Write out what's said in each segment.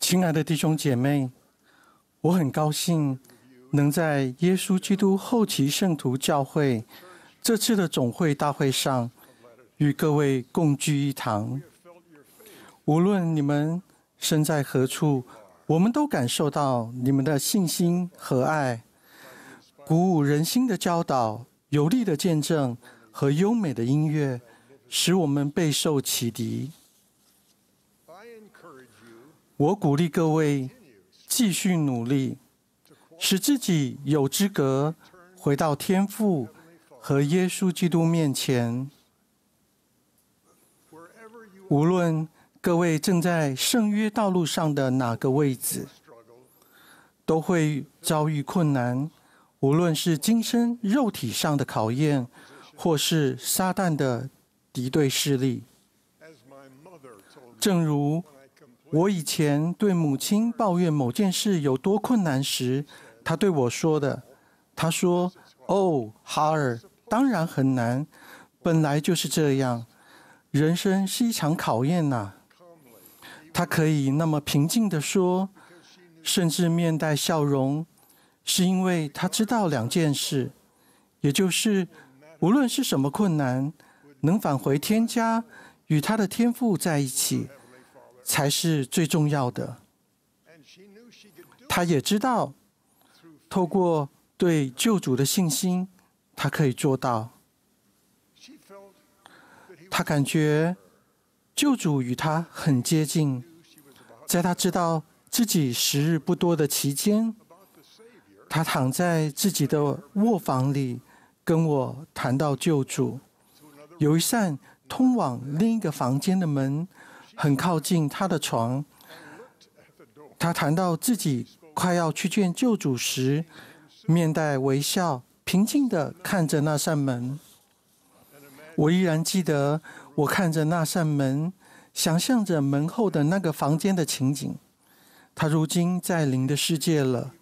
亲爱的弟兄姐妹，我很高兴能在耶稣基督后期圣徒教会这次的总会大会上与各位共聚一堂。无论你们身在何处，我们都感受到你们的信心和爱，鼓舞人心的教导、有力的见证和优美的音乐，使我们备受启迪。我鼓励各位继续努力，使自己有资格回到天父和耶稣基督面前。无论。各位正在圣约道路上的哪个位置，都会遭遇困难，无论是今生肉体上的考验，或是撒旦的敌对势力。正如我以前对母亲抱怨某件事有多困难时，她对我说的：“她说，哦，哈尔，当然很难，本来就是这样，人生是一场考验呐。”他可以那么平静地说，甚至面带笑容，是因为他知道两件事，也就是无论是什么困难，能返回天家与他的天父在一起，才是最重要的。他也知道，透过对救主的信心，他可以做到。他感觉救主与他很接近。在他知道自己时日不多的期间，他躺在自己的卧房里，跟我谈到救主。有一扇通往另一个房间的门，很靠近他的床。他谈到自己快要去见救主时，面带微笑，平静地看着那扇门。我依然记得，我看着那扇门。想象着门后的那个房间的情景，他如今在灵的世界了。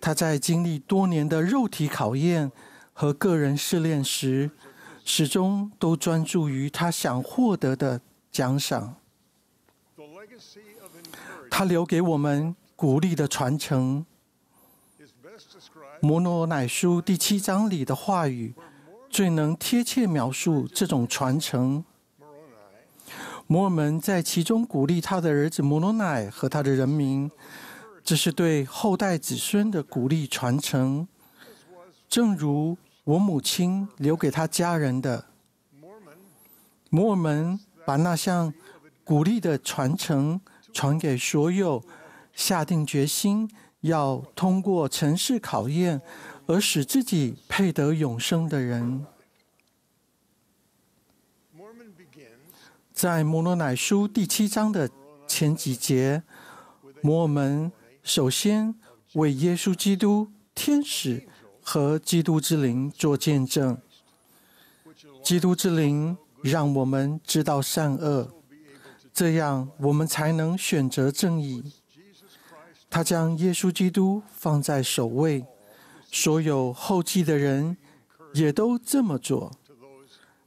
他在经历多年的肉体考验和个人试炼时，始终都专注于他想获得的奖赏。他留给我们鼓励的传承。摩罗乃书第七章里的话语，最能贴切描述这种传承。摩尔门在其中鼓励他的儿子摩罗乃和他的人民，这是对后代子孙的鼓励传承，正如我母亲留给他家人的。摩尔门把那项鼓励的传承传给所有下定决心要通过城市考验而使自己配得永生的人。在摩罗乃书第七章的前几节，摩尔门首先为耶稣基督、天使和基督之灵做见证。基督之灵让我们知道善恶，这样我们才能选择正义。他将耶稣基督放在首位，所有后继的人也都这么做。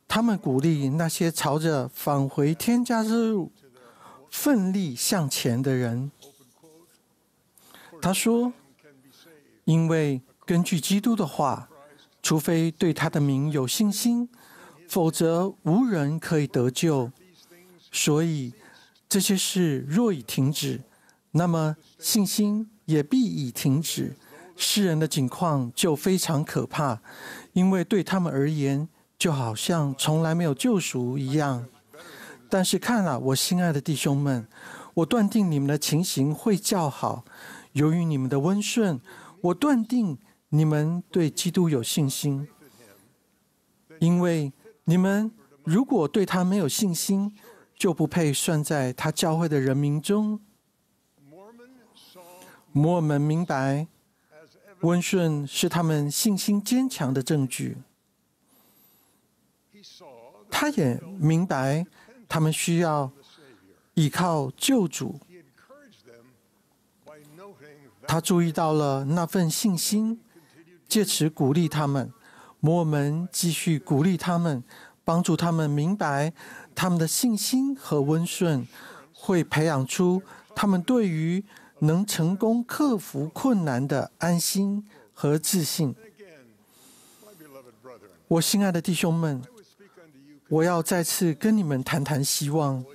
他们鼓励那些朝着返回天家之路奋力向前的人。他说：“因为根据基督的话，除非对他的名有信心，否则无人可以得救。所以这些事若已停止，那么信心也必已停止。世人的境况就非常可怕，因为对他们而言。”就好像从来没有救赎一样，但是看了我心爱的弟兄们，我断定你们的情形会较好。由于你们的温顺，我断定你们对基督有信心。因为你们如果对他没有信心，就不配算在他教会的人民中。摩尔门明白，温顺是他们信心坚强的证据。他也明白，他们需要依靠救主。他注意到了那份信心，借此鼓励他们。摩尔门继续鼓励他们，帮助他们明白他们的信心和温顺会培养出他们对于能成功克服困难的安心和自信。我心爱的弟兄们，我要再次跟你们谈谈希望。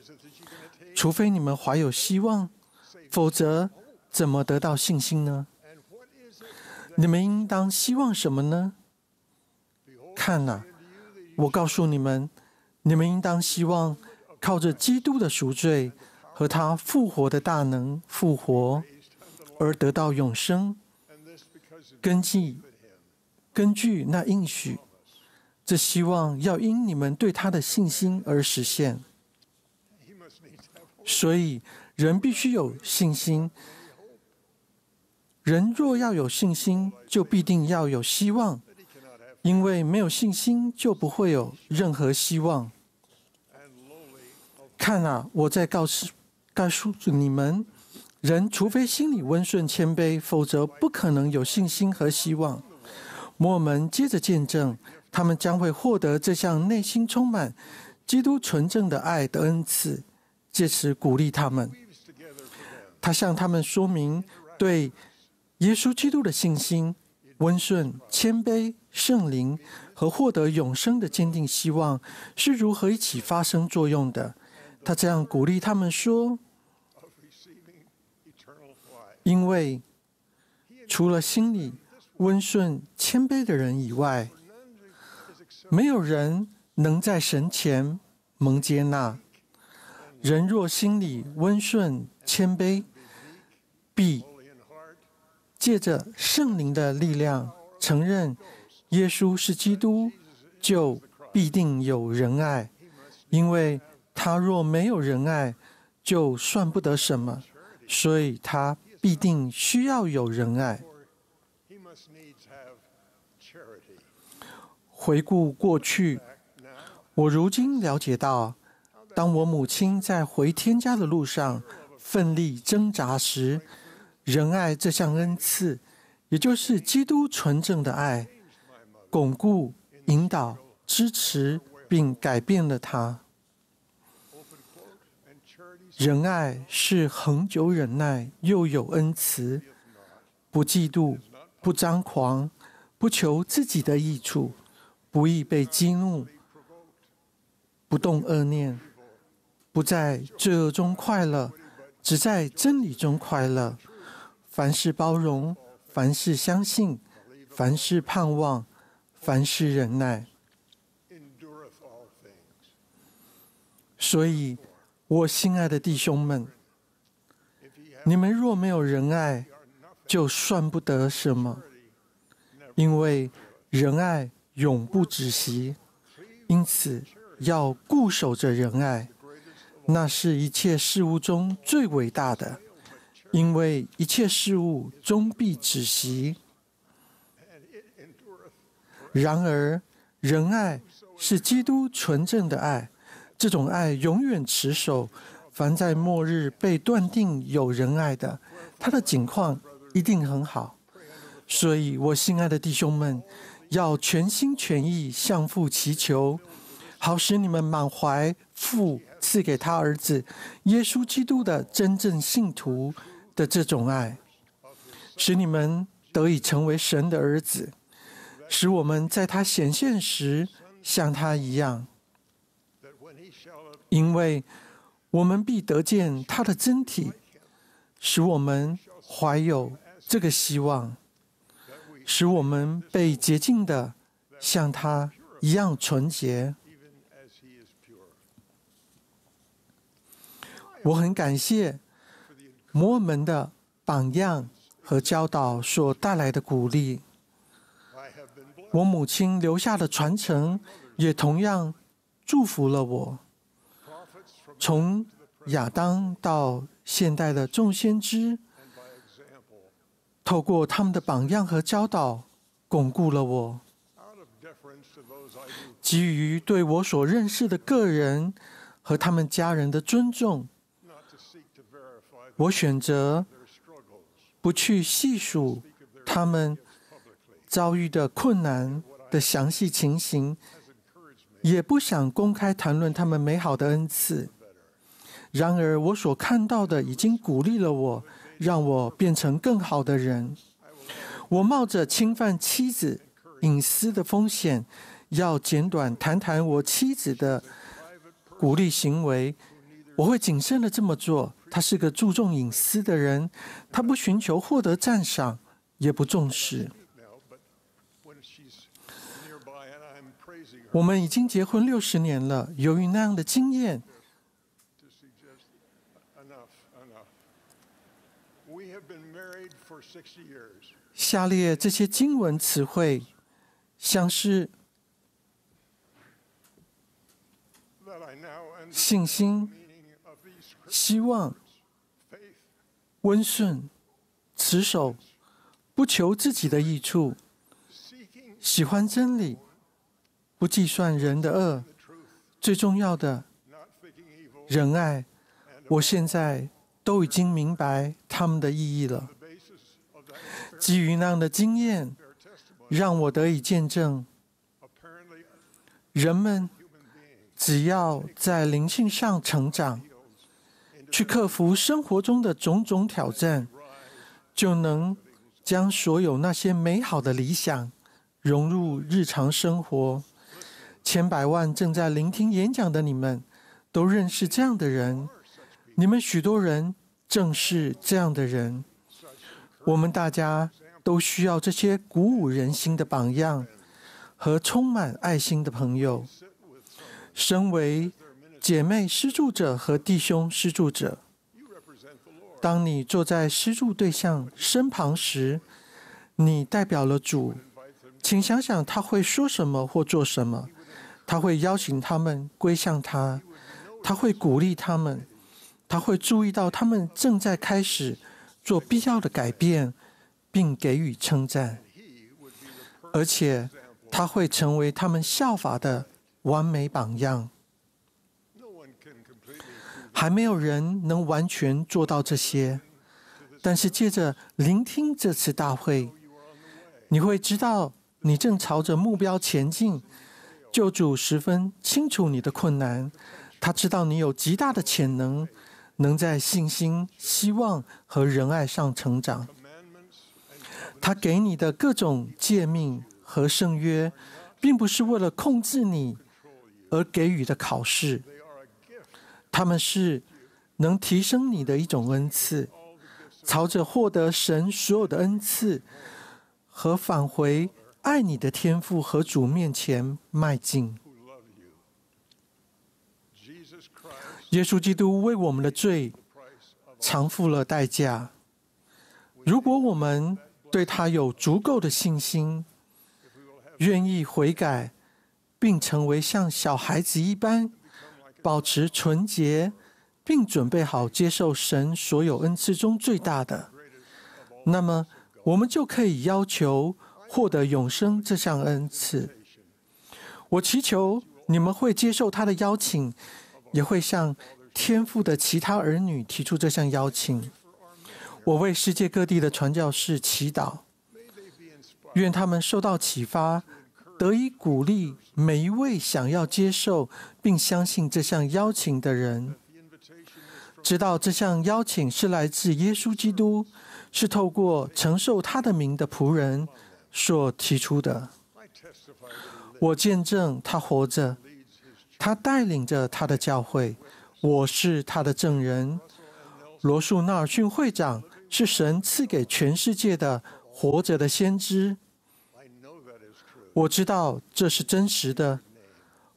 除非你们怀有希望，否则怎么得到信心呢？你们应当希望什么呢？看呐，我告诉你们，你们应当希望靠着基督的赎罪和他复活的大能复活，而得到永生。根据根据那应许，这希望要因你们对他的信心而实现。所以，人必须有信心。人若要有信心，就必定要有希望，因为没有信心，就不会有任何希望。看啊，我在告诉告诉你们，人除非心里温顺谦卑，否则不可能有信心和希望。我们接着见证，他们将会获得这项内心充满基督纯正的爱的恩赐，借此鼓励他们。他向他们说明对。耶稣基督的信心、温顺、谦卑、圣灵和获得永生的坚定希望是如何一起发生作用的？他这样鼓励他们说：“因为除了心里温顺、谦卑的人以外，没有人能在神前蒙接纳。人若心里温顺、谦卑，必。”借着圣灵的力量，承认耶稣是基督，就必定有仁爱。因为他若没有仁爱，就算不得什么，所以他必定需要有仁爱。回顾过去，我如今了解到，当我母亲在回天家的路上奋力挣扎时。仁爱这项恩赐，也就是基督纯正的爱，巩固、引导、支持并改变了他。仁爱是恒久忍耐，又有恩慈，不嫉妒，不张狂，不求自己的益处，不易被激怒，不动恶念，不在罪恶中快乐，只在真理中快乐。凡事包容，凡事相信，凡事盼望，凡事忍耐。所以，我心爱的弟兄们，你们若没有仁爱，就算不得什么，因为仁爱永不止息。因此，要固守着仁爱，那是一切事物中最伟大的。因为一切事物终必止息，然而仁爱是基督纯正的爱，这种爱永远持守。凡在末日被断定有仁爱的，他的境况一定很好。所以，我心爱的弟兄们，要全心全意向父祈求，好使你们满怀父赐给他儿子耶稣基督的真正信徒。的这种爱，使你们得以成为神的儿子，使我们在他显现时像他一样，因为我们必得见他的真体，使我们怀有这个希望，使我们被洁净的像他一样纯洁。我很感谢。摩门的榜样和教导所带来的鼓励，我母亲留下的传承也同样祝福了我。从亚当到现代的众先知，透过他们的榜样和教导，巩固了我。基于对我所认识的个人和他们家人的尊重。我选择不去细数他们遭遇的困难的详细情形，也不想公开谈论他们美好的恩赐。然而，我所看到的已经鼓励了我，让我变成更好的人。我冒着侵犯妻子隐私的风险，要简短谈谈我妻子的鼓励行为。我会谨慎的这么做。他是个注重隐私的人，他不寻求获得赞赏，也不重视。我们已经结婚六十年了，由于那样的经验，下列这些经文词汇，像是信心、希望、温顺、持守、不求自己的益处、喜欢真理。不计算人的恶，最重要的仁爱，我现在都已经明白他们的意义了。基于那样的经验，让我得以见证，人们只要在灵性上成长，去克服生活中的种种挑战，就能将所有那些美好的理想融入日常生活。千百万正在聆听演讲的你们，都认识这样的人。你们许多人正是这样的人。我们大家都需要这些鼓舞人心的榜样和充满爱心的朋友。身为姐妹施助者和弟兄施助者，当你坐在施助对象身旁时，你代表了主。请想想他会说什么或做什么。他会邀请他们归向他，他会鼓励他们，他会注意到他们正在开始做必要的改变，并给予称赞，而且他会成为他们效法的完美榜样。还没有人能完全做到这些，但是借着聆听这次大会，你会知道你正朝着目标前进。救主十分清楚你的困难，他知道你有极大的潜能，能在信心、希望和仁爱上成长。他给你的各种诫命和圣约，并不是为了控制你而给予的考试，他们是能提升你的一种恩赐，朝着获得神所有的恩赐和返回。爱你的天赋和主面前迈进。耶稣基督为我们的罪偿付了代价。如果我们对他有足够的信心，愿意悔改，并成为像小孩子一般保持纯洁，并准备好接受神所有恩赐中最大的，那么我们就可以要求。获得永生这项恩赐，我祈求你们会接受他的邀请，也会向天父的其他儿女提出这项邀请。我为世界各地的传教士祈祷，愿他们受到启发，得以鼓励每一位想要接受并相信这项邀请的人，知道这项邀请是来自耶稣基督，是透过承受他的名的仆人。所提出的，我见证他活着，他带领着他的教会，我是他的证人。罗素纳尔逊会长是神赐给全世界的活着的先知，我知道这是真实的。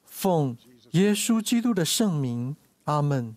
奉耶稣基督的圣名，阿门。